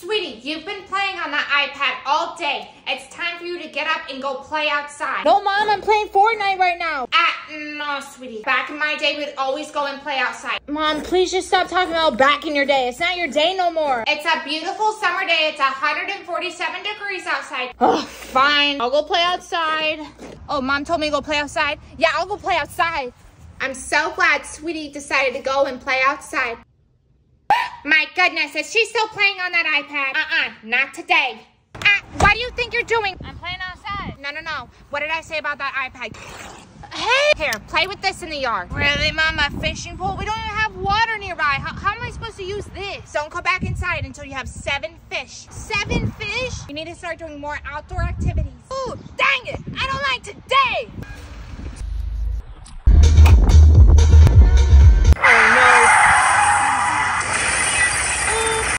Sweetie, you've been playing on that iPad all day. It's time for you to get up and go play outside. No, Mom, I'm playing Fortnite right now. Ah, no, sweetie. Back in my day, we'd always go and play outside. Mom, please just stop talking about back in your day. It's not your day no more. It's a beautiful summer day. It's 147 degrees outside. Oh, fine. I'll go play outside. Oh, Mom told me to go play outside. Yeah, I'll go play outside. I'm so glad Sweetie decided to go and play outside. My goodness, is she still playing on that iPad? Uh-uh, not today. Ah, what do you think you're doing? I'm playing outside. No, no, no. What did I say about that iPad? Hey! Here, play with this in the yard. Really, Mom? A fishing pole? We don't even have water nearby. How, how am I supposed to use this? Don't go back inside until you have seven fish. Seven fish? You need to start doing more outdoor activities. Ooh, dang it! I don't like today!